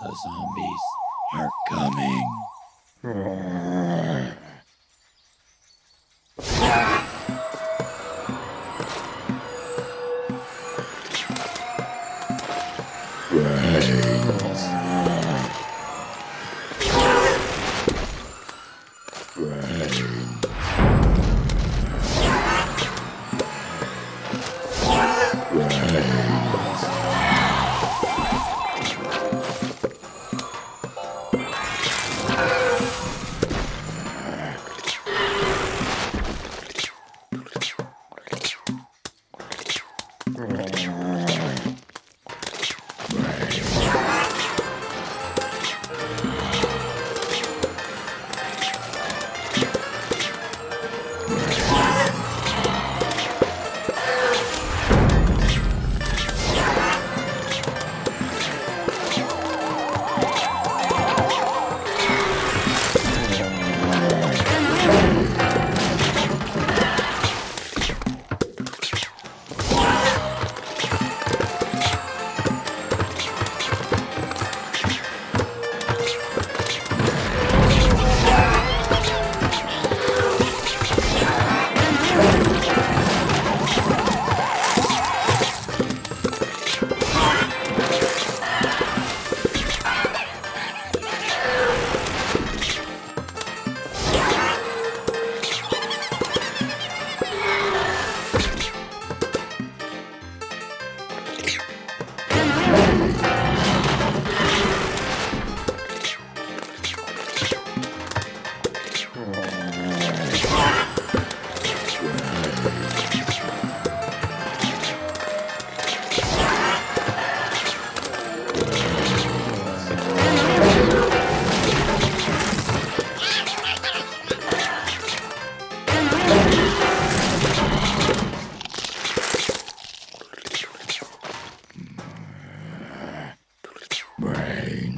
The zombies are coming. Brains. Brains. Brains. brain.